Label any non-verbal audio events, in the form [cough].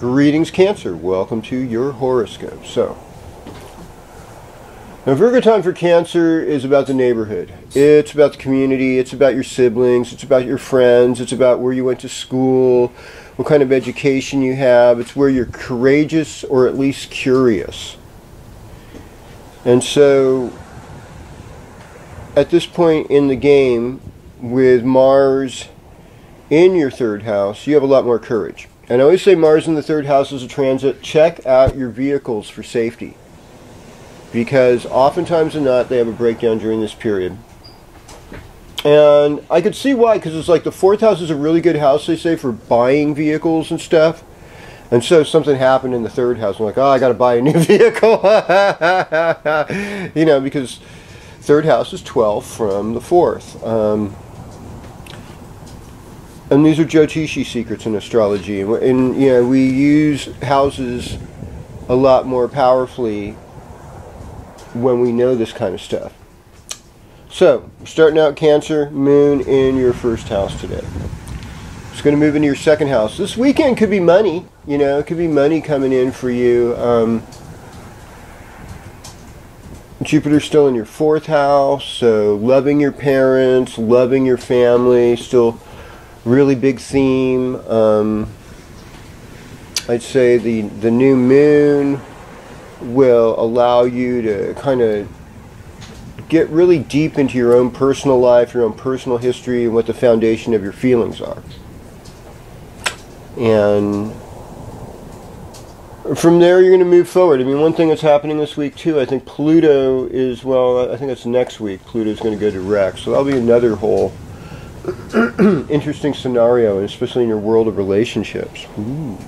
Greetings, Cancer. Welcome to your horoscope. So, now Virgo time for Cancer is about the neighborhood. It's about the community. It's about your siblings. It's about your friends. It's about where you went to school, what kind of education you have. It's where you're courageous or at least curious. And so, at this point in the game, with Mars in your third house, you have a lot more courage. And I always say Mars in the third house is a transit. Check out your vehicles for safety. Because oftentimes or not, they have a breakdown during this period. And I could see why, because it's like the fourth house is a really good house, they say, for buying vehicles and stuff. And so something happened in the third house. I'm like, oh, I got to buy a new [laughs] vehicle. [laughs] you know, because third house is 12 from the fourth. Um, and these are Jyotishi secrets in astrology. And, and, you know, we use houses a lot more powerfully when we know this kind of stuff. So, starting out Cancer, Moon in your first house today. It's going to move into your second house. This weekend could be money. You know, it could be money coming in for you. Um, Jupiter's still in your fourth house, so loving your parents, loving your family, still really big theme. Um, I'd say the the new moon will allow you to kind of get really deep into your own personal life, your own personal history, and what the foundation of your feelings are. And from there, you're going to move forward. I mean, one thing that's happening this week, too, I think Pluto is, well, I think it's next week. Pluto's going to go direct. So that'll be another whole [clears throat] interesting scenario, especially in your world of relationships. Ooh.